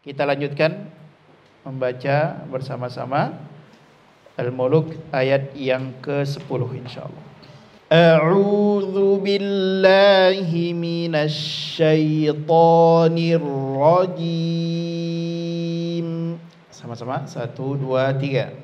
Kita lanjutkan membaca bersama-sama Al-Muluk ayat yang ke-10 insyaallah. A'udzu billahi minasy syaithanir rajim. Sama-sama 1 2 3.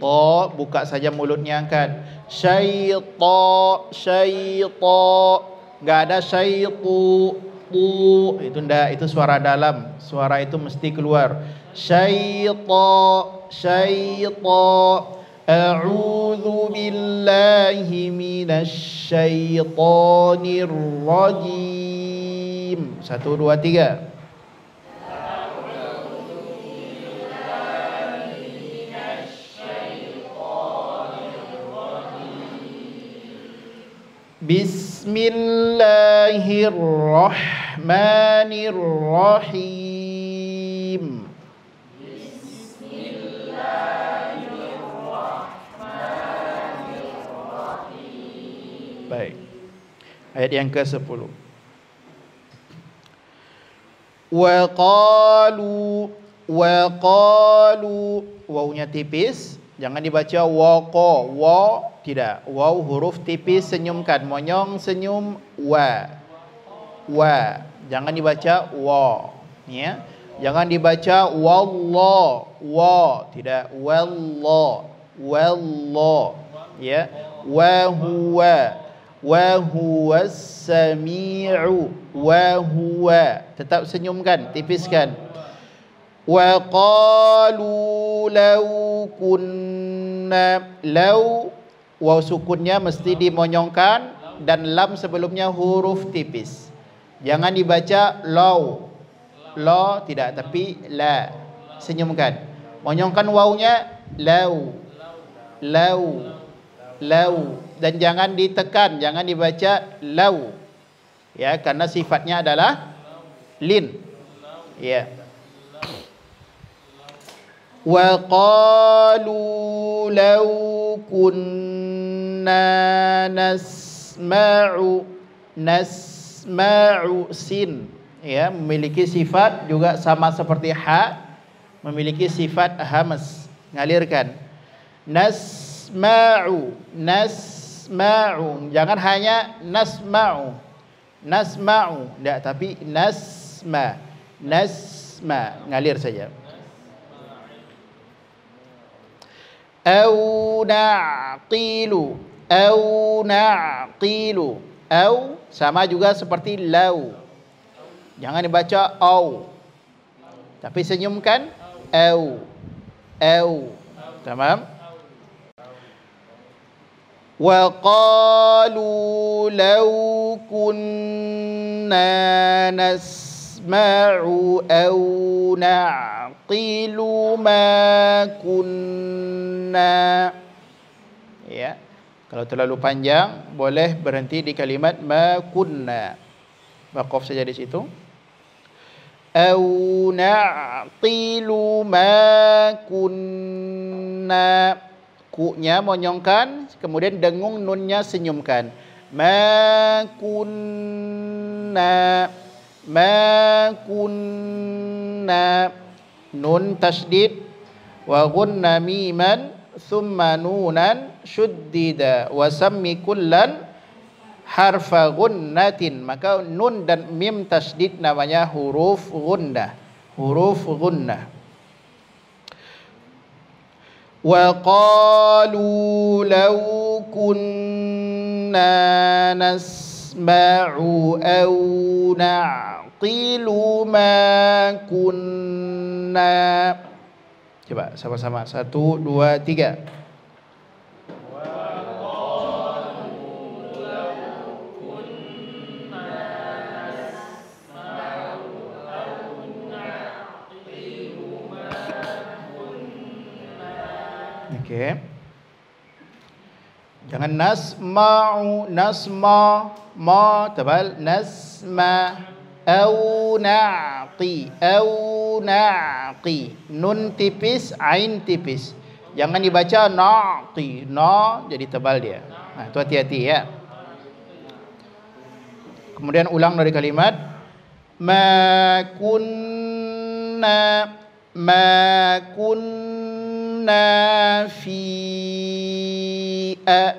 Ta buka saja mulutnya kan. Syaitan, syaitan, Enggak ada syaitu. Bu. Itu ndak itu suara dalam. Suara itu mesti keluar. Syaitan, syaitan. A'udzu billahi minasy syaithanir rajim. 1 2 3. Bismillahirrahmanirrahim. Baik. Ayat yang ke-10. Wa qalu wa qalu wawunya tipis Jangan dibaca waqa, wa tidak. Waw huruf tipis senyumkan. Monyong senyum wa. Wa. Jangan dibaca wa. Ya. Jangan dibaca wallah, wa tidak. Wallah, wallah. Ya. Wa huwa wa huwa samiu wa huwa. Tetap senyumkan, tipiskan. Wa qalu law kunna law waw sukunnya mesti dimonyongkan dan lam sebelumnya huruf tipis. Jangan dibaca law. La tidak tapi la. Senyumkan. Monyongkan wawnya law. Law. Law dan jangan ditekan, jangan dibaca law. Ya, karena sifatnya adalah lin. Ya. وقالوا لو كنا نسمع نسمع sin ya memiliki sifat juga sama seperti ha memiliki sifat hamas ngalirkan nasma'u nasma'u jangan hanya nasma'u nasma'u tidak tapi nasma nasma ngalir saja Au naqilu. Au naqilu. Au sama juga seperti lau. Jangan dibaca au. Tapi senyumkan au. Au. Tamam qalu law kunna nasma'u au naqilu ma kunna ya. Kalau terlalu panjang boleh berhenti di kalimat ma kunna. Waqaf saja di situ. Au naqilu ma kunna. Ku-nya monyongkan kemudian dengung nunnya senyumkan. Ma kunna. Ma kunna nun tasdid wa gunna miman thumma nunan syuddida wa sammi kullan harfa gunnatin maka nun dan mim tasdid namanya huruf gunnah huruf gunnah wa qalu law kunna nasma'u aw na'qilu ma kunna Coba sama-sama. Satu, dua, tiga. Oke. Okay. Jangan nasma'u, nasma, ma, tebal, nasma, au na'qi, au na'qi nun tipis ain tipis Jangan dibaca na'ti. Na jadi tebal dia. Nah, itu hati-hati ya. Kemudian ulang dari kalimat ma kunna ma kunna fi a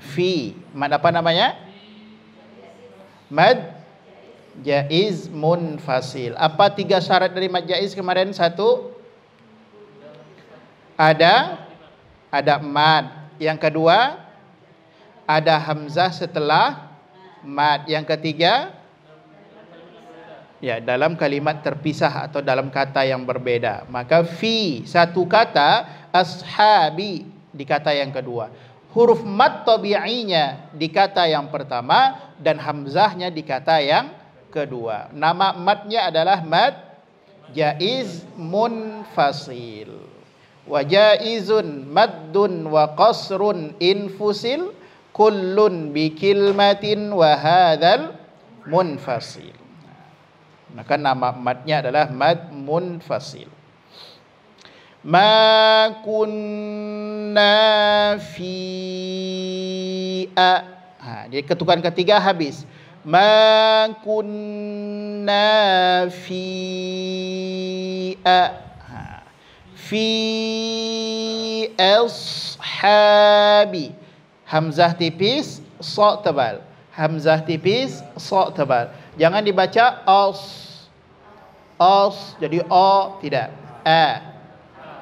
fi mad apa namanya mad jaiz munfasil. Apa tiga syarat dari mad jaiz kemarin? Satu? Ada? Ada mad. Yang kedua? Ada hamzah setelah mad. Yang ketiga? Ya dalam kalimat terpisah atau dalam kata yang berbeda. Maka fi satu kata ashabi di kata yang kedua. Huruf mad tabi'inya di kata yang pertama dan hamzahnya di kata yang kedua. Nama madnya adalah mad jaiz munfasil. Wa jaizun maddun wa qasrun infusil kullun bi kilmatin wa hadzal munfasil. Maka nama madnya adalah mad munfasil. Ma kunna fi a. Ha, jadi ketukan ketiga habis. Fi a. Ha. Fi ashabi. Hamzah tipis, sa tebal. Hamzah tipis, sa tebal. Jangan dibaca os. Os jadi o tidak. A.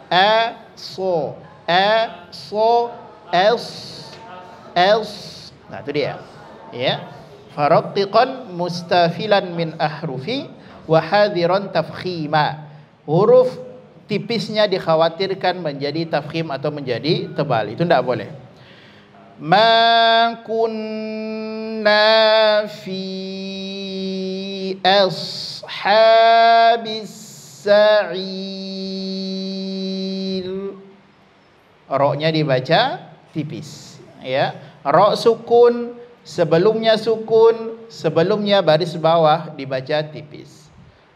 A so. A so s s. Nah, itu dia. Ya faraqtiqan mustafilan min ahrufi wa hadiran tafkhima. Huruf tipisnya dikhawatirkan menjadi tafkhim atau menjadi tebal. Itu tidak boleh. Ma kunna fi ashabis sa'il Roknya dibaca tipis. Ya. Rok sukun sebelumnya sukun sebelumnya baris bawah dibaca tipis.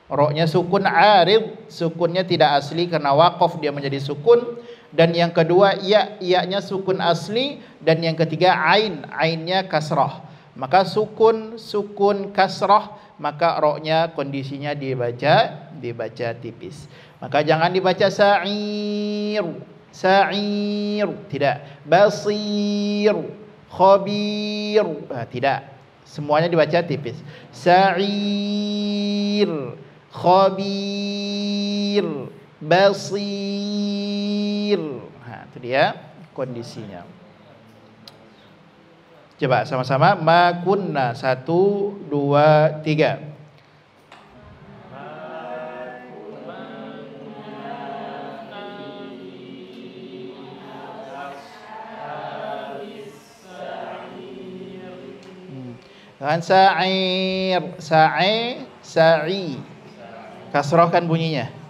Roknya sukun arid sukunnya tidak asli karena wakaf dia menjadi sukun. Dan yang kedua ya ianya sukun asli. Dan yang ketiga ain ainnya kasrah. Maka sukun sukun kasrah maka roknya kondisinya dibaca dibaca tipis. Maka jangan dibaca sa'ir sa'ir. Tidak basir khabir. Ah, tidak. Semuanya dibaca tipis. Sa'ir. Khabir. Basir. Ha, itu dia kondisinya. Coba sama-sama. Ma kunna. Satu dua tiga. Hmm. sa'ir, sa'i, sa'i. Kasrohkan bunyinya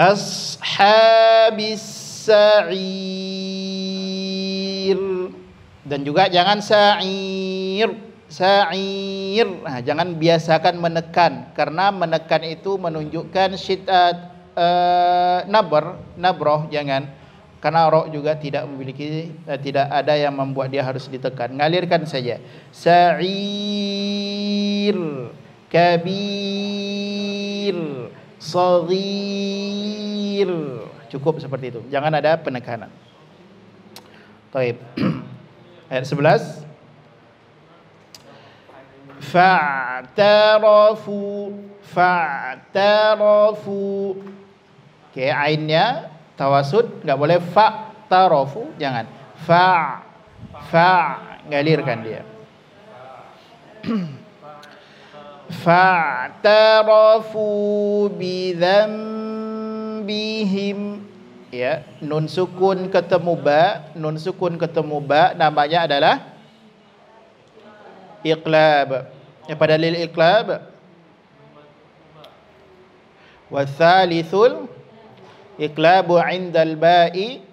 ashabis sa'ir dan juga jangan sa'ir sa'ir nah, jangan biasakan menekan karena menekan itu menunjukkan syiddat uh, nabr nabroh jangan karena roh juga tidak memiliki uh, tidak ada yang membuat dia harus ditekan ngalirkan saja sa'ir kabir Saghir. Cukup seperti itu. Jangan ada penekanan. Taib. Ayat 11. Fa'tarafu fa'tarafu. Oke, ainnya tawasud enggak boleh fa'tarafu, jangan. Fa fa ngalirkan dia. fa'tarafu bidzambihim ya nun sukun ketemu ba nun sukun ketemu ba namanya adalah iqlab ya pada lil iqlab wa thalithul iqlabu 'indal ba'i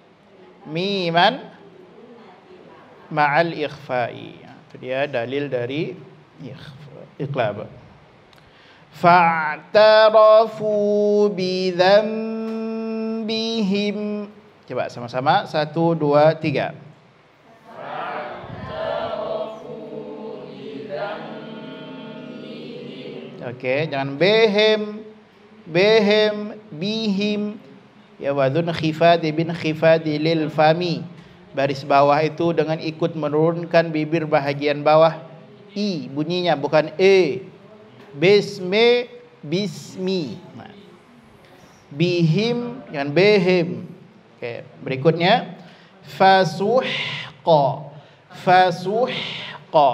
miman ma'al ikhfa'i itu dia dalil dari iqlab fa'tarafu bidzambihim bihim. Coba sama-sama. Satu, dua, tiga. Okey, jangan behem, behem, bihim. Ya wadun khifad bin khifad lil fami. Baris bawah itu dengan ikut menurunkan bibir bahagian bawah i bunyinya bukan e. Bismi bismi. Bihim jangan behim. Okey, berikutnya fasuhqa. Fasuhqa.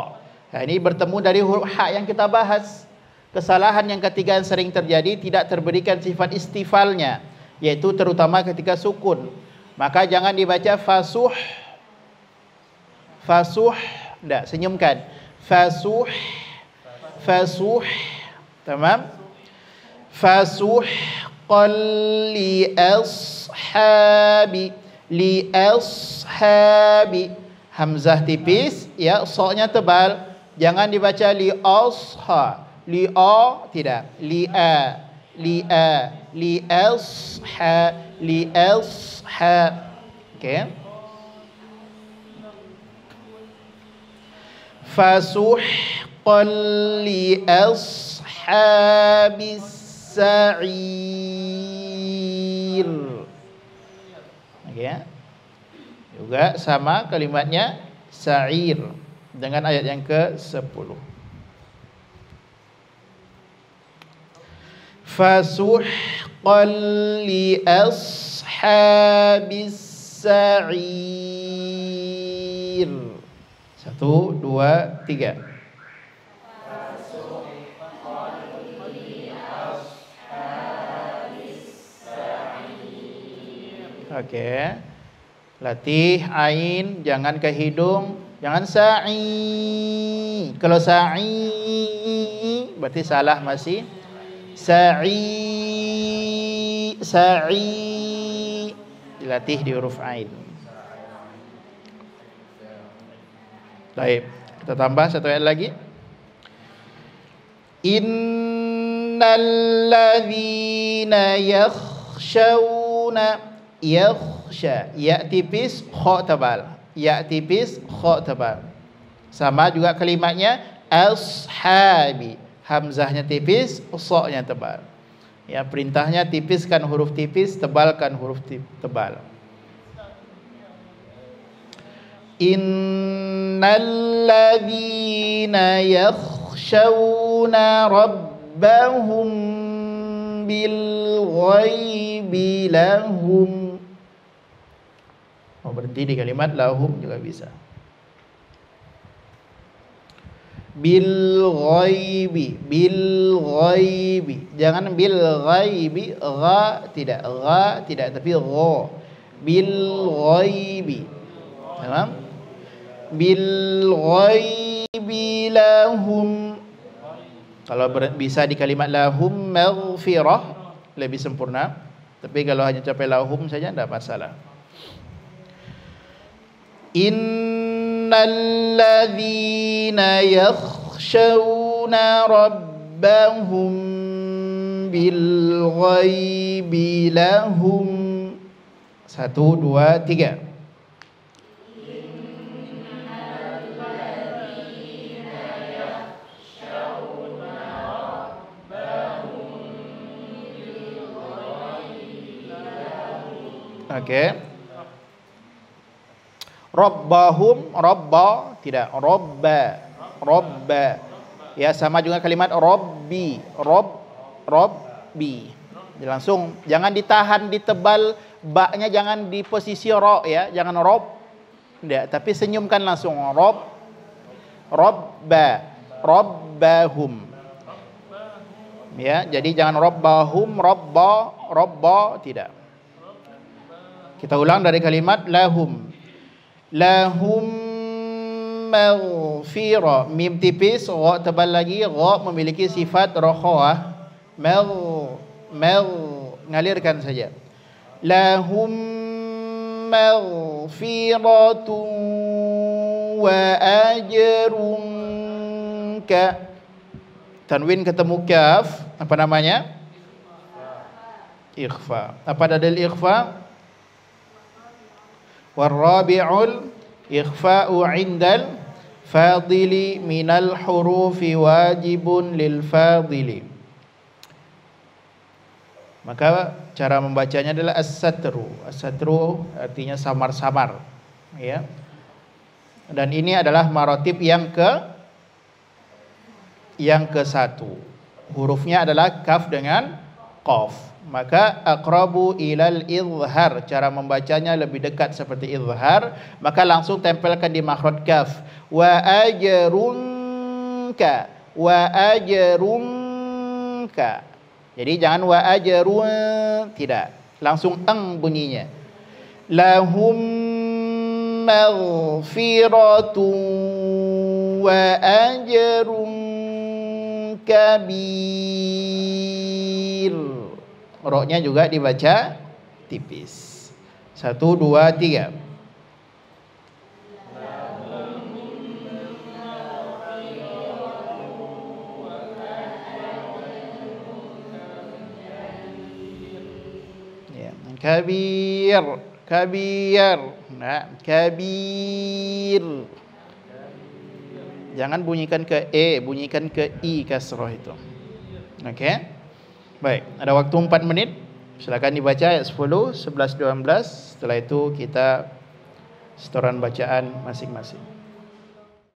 Nah, ini bertemu dari huruf ha yang kita bahas. Kesalahan yang ketiga yang sering terjadi tidak terberikan sifat istifalnya yaitu terutama ketika sukun. Maka jangan dibaca fasuh. Fasuh. Tidak senyumkan. Fasuh. Fasuh. Tamam? Fasuh. Li ashabi. Li ashabi. Hamzah tipis. Ya soknya tebal. Jangan dibaca li asha. Li a tidak. Li a li a li as ha okay fasuhqan li ashabis sa'ir okay. juga sama kalimatnya sa'ir dengan ayat yang ke-10 فسحقا لأصحاب السعير satu dua tiga Oke. Okay. Latih ain jangan ke hidung, jangan sa'i. Kalau sa'i berarti salah masih sa'i sa'i dilatih di huruf ain Baik, kita tambah satu ayat lagi. Innalladzina yakhshawna yakhsha ya tipis kha tebal. Ya tipis kha tebal. Sama juga kalimatnya ashabi hamzahnya tipis, soknya tebal. Ya, perintahnya tipiskan huruf tipis, tebalkan huruf tebal. Innalladzina yakhshawna rabbahum bil ghaibi lahum Oh berhenti di kalimat lahum juga bisa. Bil ghaibi bil ghaibi. Jangan bil ghaibi gha tidak gha tidak tapi gha bil ghaibi. Paham? Bil ghaibi lahum. Kalau bisa di kalimat lahum maghfirah lebih sempurna. Tapi kalau hanya capai lahum saja tidak masalah الذين يخشون ربهم بالغيب لهم satu dua tiga. Okay. Rabbahum Rabba tidak Rabba Rabba. Ya sama juga kalimat Rabbi Rob Rabbi langsung jangan ditahan ditebal baknya jangan di posisi ro ya. Jangan rob tidak tapi senyumkan langsung rob robba robbahum. Ya jadi jangan robbahum robba robba tidak. Kita ulang dari kalimat lahum lahum maghfira. Mim tipis ra tebal lagi ra memiliki sifat rakhawah mag mag ngalirkan saja. Lahum maghfiratun wa ajrun ka. Tanwin ketemu kaf apa namanya? Ikhfa. Apa dalil ikhfa? Warabi'ul ikhfa'u fadili minal hurufi wajibun lil fadili. Maka cara membacanya adalah as-satru. As-satru artinya samar-samar, ya. Dan ini adalah marotib yang ke yang ke satu. Hurufnya adalah kaf dengan qaf. Maka aqrabu ilal izhar. Cara membacanya lebih dekat seperti izhar. Maka langsung tempelkan di makhraj kaf. Wa ajrunka. Wa ajrunka. Jadi jangan wa ajru tidak. Langsung eng bunyinya. Lahum maghfiratu wa ajrun kabir. Roknya juga dibaca tipis. Satu, dua, tiga. kabir kabir nah kabir jangan bunyikan ke e bunyikan ke i kasroh itu oke okay? Baik ada waktu 4 menit. Silakan dibaca ayat 10 11 12 setelah itu kita setoran bacaan masing-masing